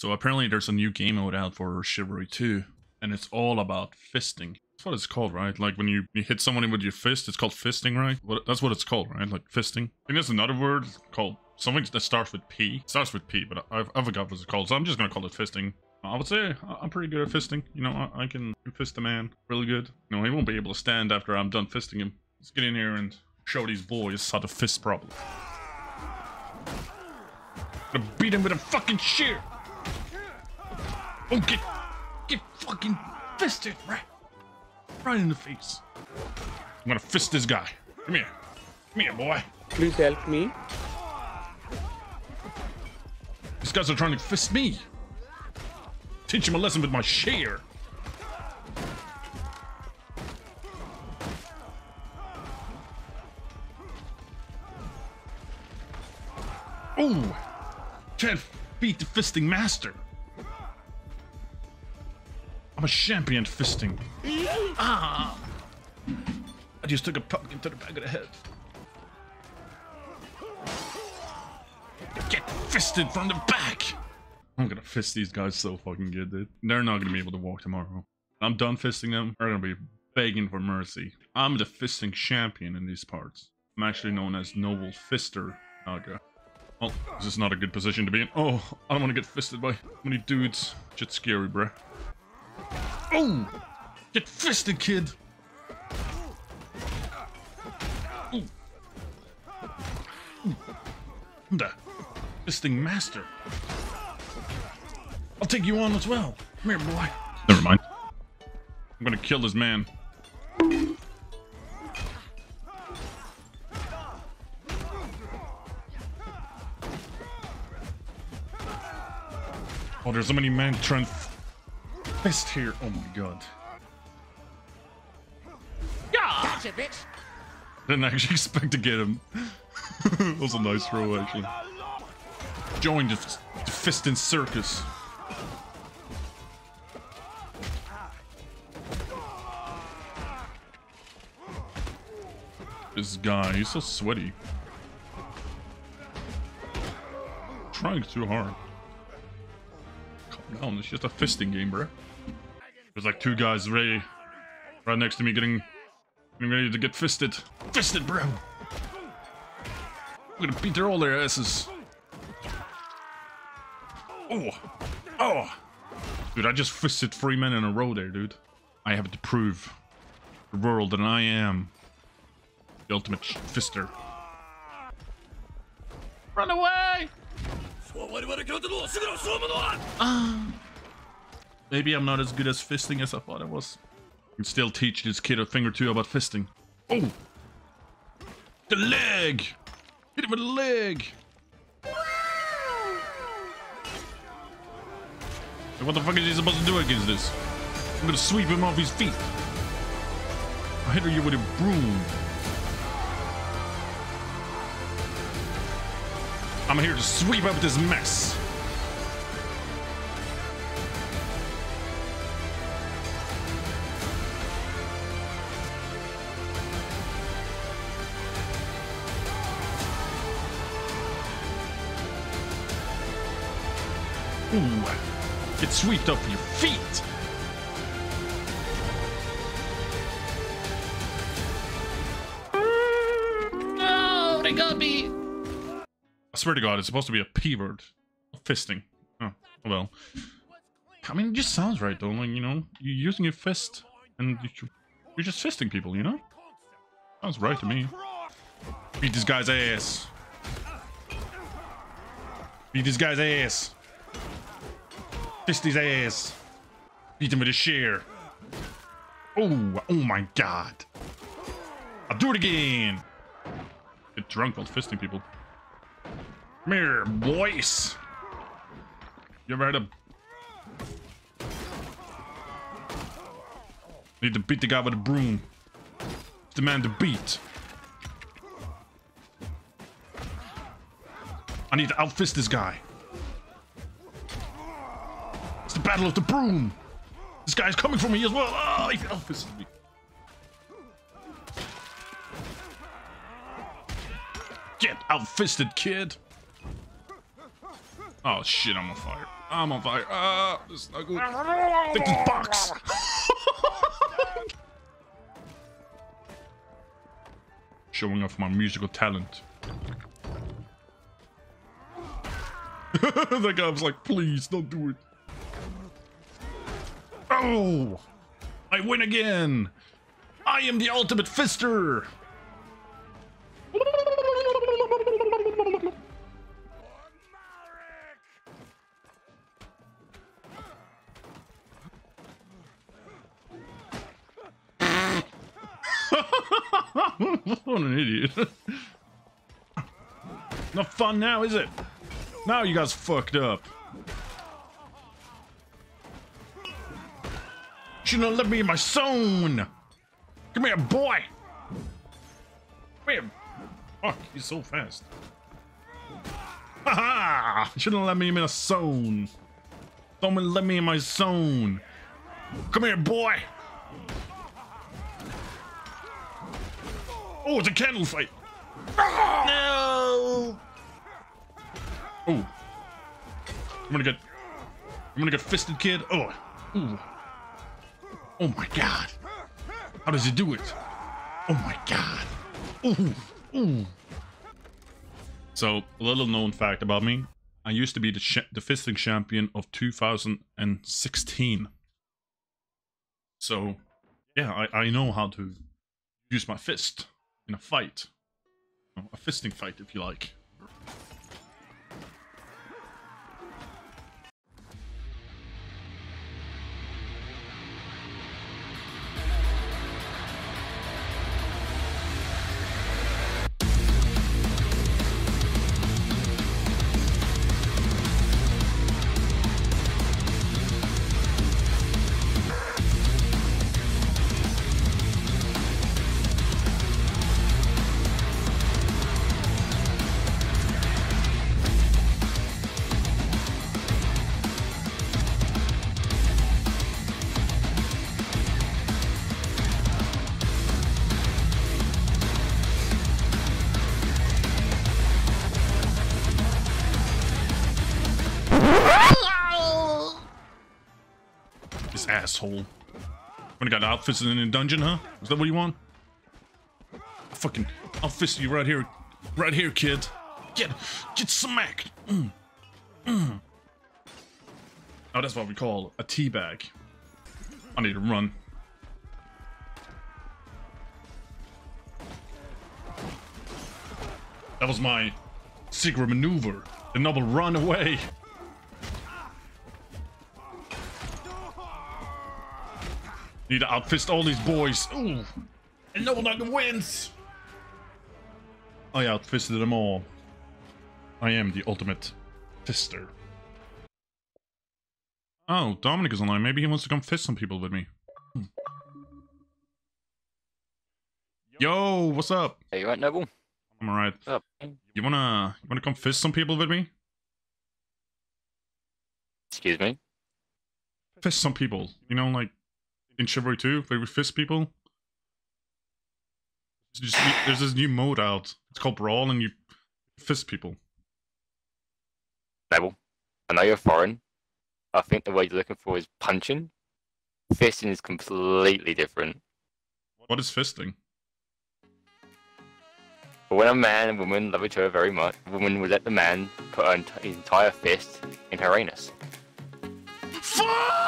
So apparently there's a new game mode out for Chivalry 2, and it's all about fisting. That's what it's called, right? Like when you, you hit someone with your fist, it's called fisting, right? What, that's what it's called, right? Like fisting. I think there's another word called something that starts with P. It starts with P, but I, I forgot what it's called, so I'm just gonna call it fisting. I would say I'm pretty good at fisting. You know, I, I can fist a man really good. No, he won't be able to stand after I'm done fisting him. Let's get in here and show these boys how to fist properly. Gonna beat him with a fucking shear. Oh, get, get fucking fisted, right, right in the face. I'm gonna fist this guy. Come here, come here, boy. Please help me. These guys are trying to fist me. Teach him a lesson with my shear. Oh, can't beat the fisting master. I'm a champion fisting. Ah! I just took a pumpkin to the back of the head. Get fisted from the back! I'm gonna fist these guys so fucking good, dude. They're not gonna be able to walk tomorrow. I'm done fisting them. They're gonna be begging for mercy. I'm the fisting champion in these parts. I'm actually known as Nobel Fister Naga. Well, this is not a good position to be in. Oh, I don't want to get fisted by many dudes. Shit's scary, bruh. Oh! Get fisted, kid! Ooh. Ooh. The fisting master. I'll take you on as well. Come here, boy. Never mind. I'm gonna kill this man. Oh, there's so many men trying to fist here. Oh my god. Gotcha, bitch. Didn't actually expect to get him. that was a nice throw, actually. Join the, the fisting circus. This guy, he's so sweaty. Trying too hard. Calm down, it's just a fisting game, bro. There's like two guys ready, right next to me getting, getting ready to get fisted. Fisted, bro! I'm gonna beat their all their asses. Oh! Oh! Dude, I just fisted three men in a row there, dude. I have to prove the world that I am the ultimate sh- fister. Run away! Ah. Maybe I'm not as good as fisting as I thought I was. I can still teach this kid a thing or two about fisting. Oh! The leg! Hit him with the leg! What the fuck is he supposed to do against this? I'm gonna sweep him off his feet. I'll hit you with a broom. I'm here to sweep up this mess. Ooh, get swept off your feet. No, they got me. I swear to God, it's supposed to be a P word. Fisting. Oh, well. I mean, it just sounds right, though. Like, you know, you're using your fist and you- you're just fisting people, you know? Sounds right to me. Beat this guy's ass. Beat this guy's ass. Fist his ass. Beat him with a shear. Oh, oh my God. I'll do it again. Get drunk while fisting people. Come here, boys. You ever had a... Need to beat the guy with a broom. It's the man to beat. I need to outfist this guy. Battle of the broom. This guy's coming for me as well. Oh, he outfisted me. Get outfisted, kid. Oh shit, I'm on fire. I'm on fire. Ah, this is not good. Take this box. Showing off my musical talent. that guy was like, please don't do it. I win again! I am the ultimate fister! what an idiot. Not fun now, is it? Now you guys fucked up. Shouldn't have left me in my zone. Come here, boy. Come here. Fuck, he's so fast. Haha! Shouldn't let me in my zone. Don't let me in my zone. Come here, boy. Oh, it's a candle fight. No. Oh. I'm gonna get. I'm gonna get fisted, kid. Oh. Ooh. Oh my god. How does he do it? Oh my god. Ooh. Ooh. So, a little known fact about me. I used to be the, the fisting champion of 2016. So, yeah, I, I know how to use my fist in a fight. A fisting fight, if you like. Asshole. When I got outfits in a dungeon, huh? Is that what you want? Fucking, I'll fist you right here, right here, kid. Get, get smacked. Mm. Mm. Oh, that's what we call a teabag. I need to run. That was my secret maneuver. The noble run away. Need to outfist all these boys. Ooh. And no one wins. I outfisted them all. I am the ultimate fister. Oh, Dominic is online. Maybe he wants to come fist some people with me. Hmm. Yo, what's up? Hey, you right, Nobel? I'm alright. What's up? You wanna you wanna come fist some people with me? Excuse me? Fist some people. You know, like in Chivalry 2, where we fist people. There's, just, there's this new mode out. It's called Brawl, and you fist people. Nobel, I know you're foreign. I think the word you're looking for is punching. Fisting is completely different. What is fisting? But when a man and woman love each other very much, the woman would let the man put her his entire fist in her anus. Fuck!